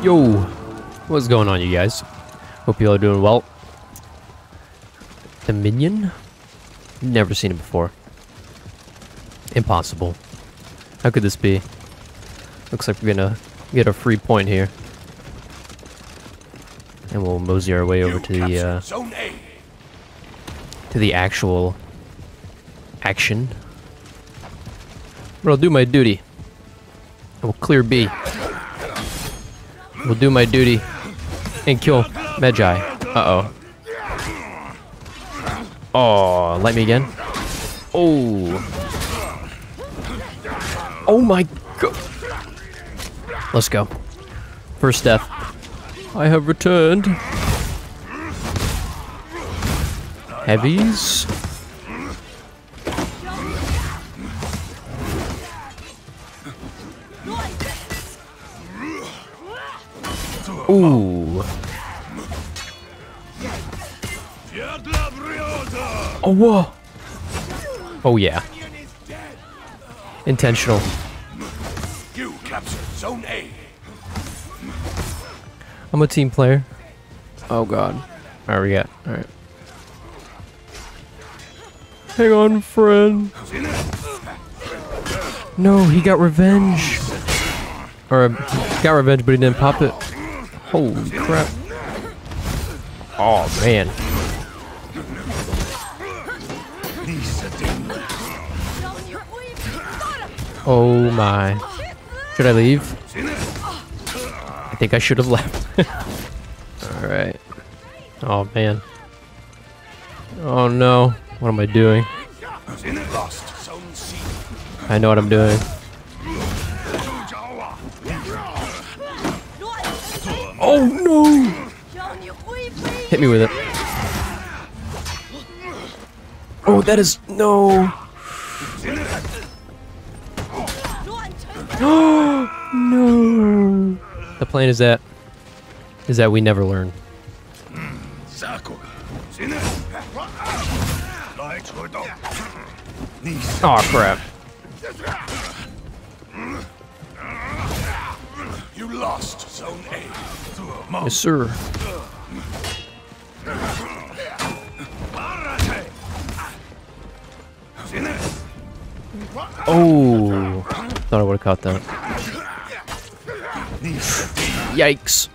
Yo, what's going on, you guys? Hope you all are doing well. The minion? Never seen it before. Impossible. How could this be? Looks like we're gonna get a free point here. And we'll mosey our way over to the uh, to the actual action. But I'll do my duty. I will clear B. Will do my duty and kill Magi. Uh oh. Oh, light me again. Oh. Oh my god. Let's go. First death. I have returned. Heavies. Oh, whoa. Oh, yeah. Intentional. You captured Zone A. I'm a team player. Oh, God. Alright, we got. Alright. Hang on, friend. No, he got revenge. Or, uh, got revenge, but he didn't pop it. Holy crap. Oh, man. Oh, my. Should I leave? I think I should have left. Alright. Oh, man. Oh, no. What am I doing? I know what I'm doing. Oh no! Hit me with it. Oh, that is no. no. The plan is that is that we never learn. Oh crap! You lost Zone A. Yes, sir. Oh, thought I would have caught that. Yikes!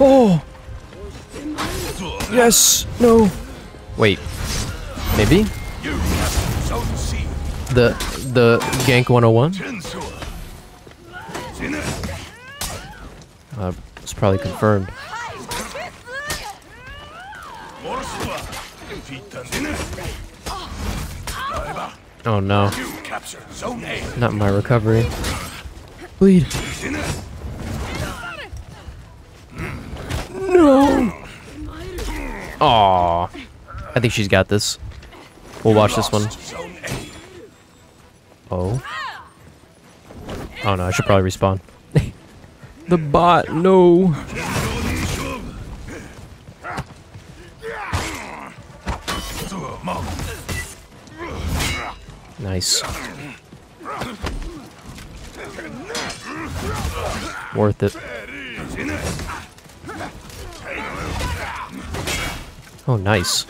Oh. Yes. No. Wait. Maybe the the gank 101. Uh, it's probably confirmed. Oh no, You captured Zone A. not my recovery. Bleed. No. Aw. I think she's got this. We'll watch this one. Lost Zone A. Oh. Oh no, I should probably respawn. the bot, no. Nice. Worth it. Oh, nice.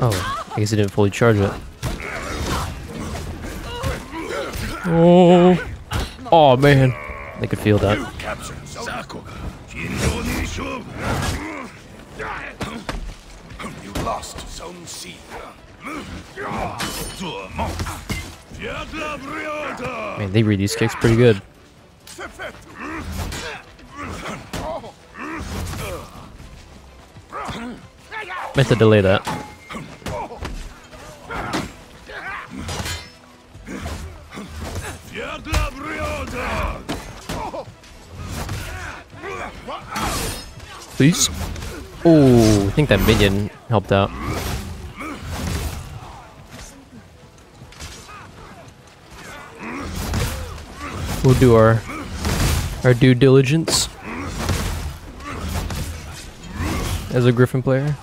Oh, I guess it didn't fully charge it. Oh, oh man, they could feel that. You lost Zone C. Man, they read these kicks pretty good. Meant to delay that. Please. Oh, I think that minion helped out. We'll do our our due diligence as a Gryphon player.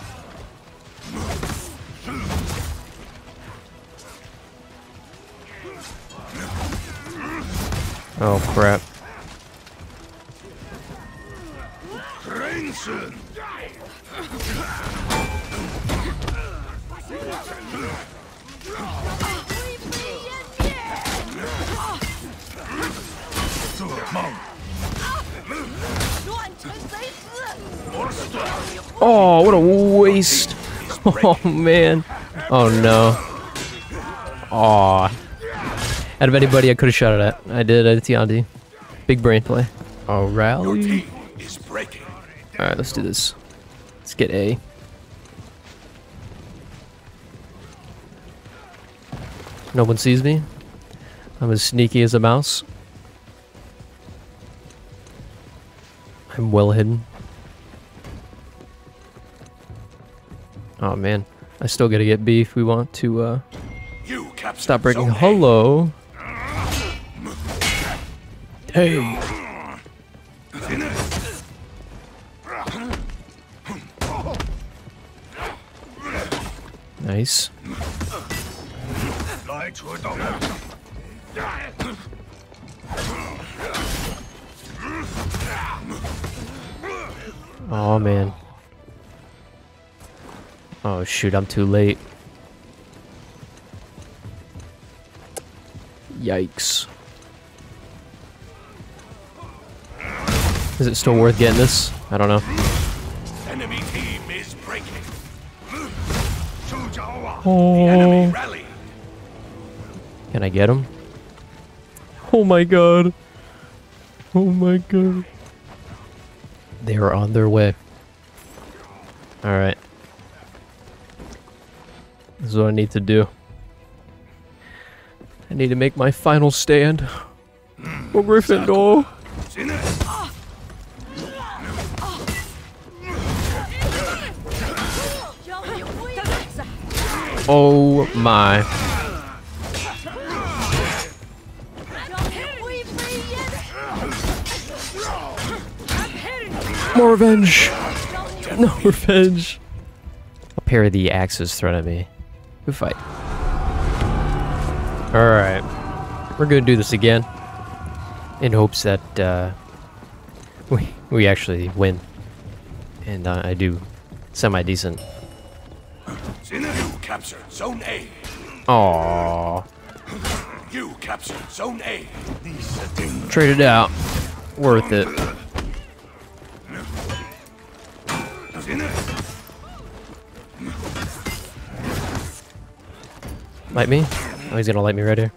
Oh crap. Ransom! Oh, what a waste. Oh man. Oh no. Aw. Out of anybody I could have shot it at. I did at Tiandi. Big brain play. Oh, rally. Team is breaking. Alright, let's do this. Let's get A. No one sees me. I'm as sneaky as a mouse. I'm well hidden. Oh man, I still gotta get B if we want to uh, You stop breaking. Hello. Hey. Oh man. Oh shoot, I'm too late. Yikes. Is it still worth getting this? I don't know. Oh. Can I get him? Oh my god. Oh my god. They are on their way. Alright. This is what I need to do. I need to make my final stand. Oh, Gryffindor. Oh my. More revenge. No revenge. A pair of the axes thrown at me. Good fight. Alright. We're gonna do this again. In hopes that uh, we, we actually win. And uh, I do semi-decent. Captured Zone A. Aww. You captured Zone A. Trade it out. Worth it. Light me? Oh, he's gonna light me right here.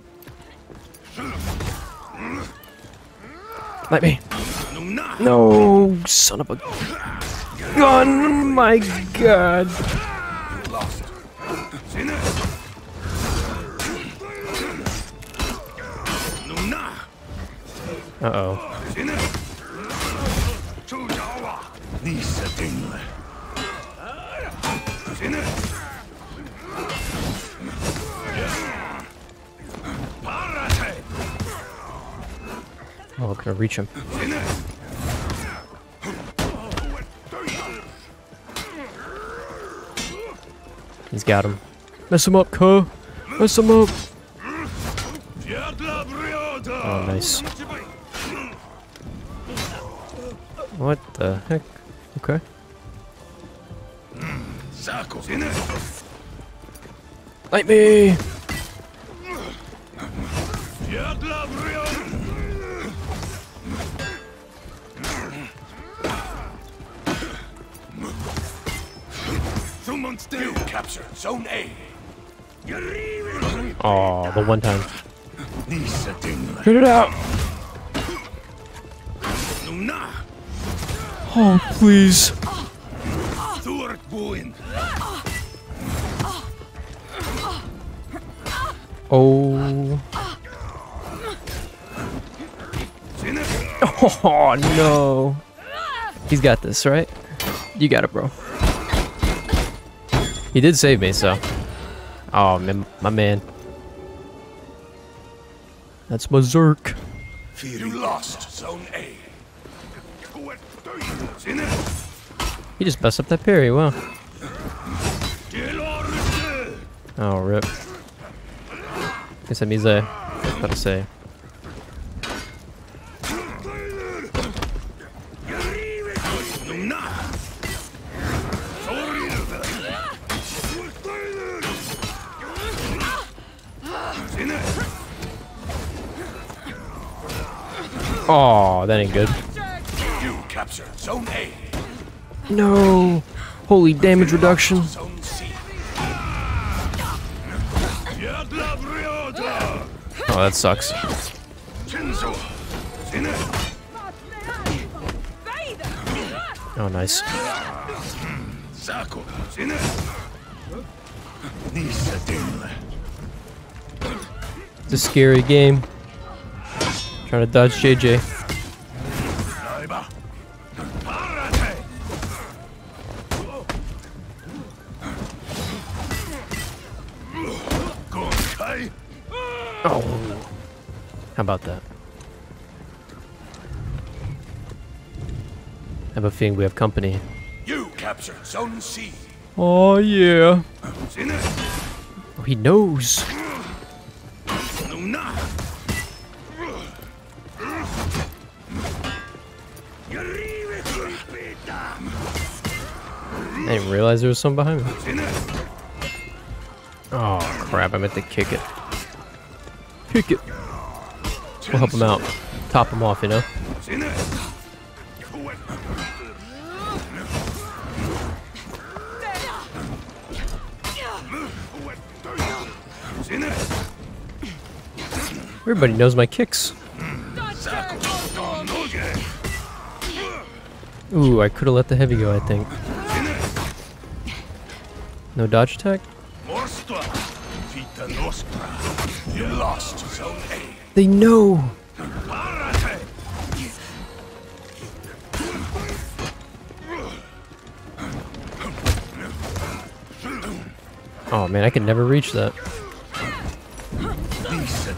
Light me. No, son of a gun! My god. Uh oh. Oh, I reach him? He's got him. Mess him up, Ko. Mess him up. Oh, nice. What the heck? Okay. Light me! You captured Zone A. Oh, the one time. Get it out! Oh, please. Oh. Oh, no. He's got this, right? You got it, bro. He did save me, so. Oh, man, my man. That's Zerk. You lost Zone A. He just messed up that parry, wow. Oh, rip. Guess that means I... About to say. Oh, that ain't good. No! Holy damage reduction. Oh, that sucks. Oh, nice. Sako. Sinne! Niissä tingle. It's a scary game. Trying to dodge JJ. Oh. How about that? I have a feeling we have company. You captured Zone C. Oh, yeah. Oh, he knows. Nuna! I didn't realize there was someone behind me. Oh, crap. I meant to kick it. Kick it. We'll help him out. Top him off, you know? Everybody knows my kicks. Ooh, I could have let the heavy go, I think. No dodge attack? You lost Zone A. They know! Oh man, I could never reach that. Niissä.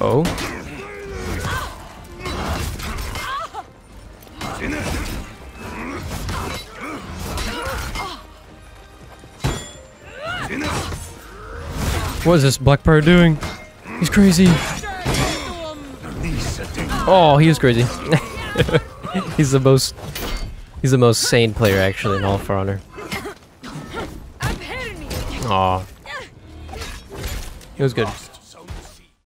Oh? What is this Blackfire doing? He's crazy. Oh, he is crazy. he's the most he's the most sane player actually in all for honor. Aw. It was good.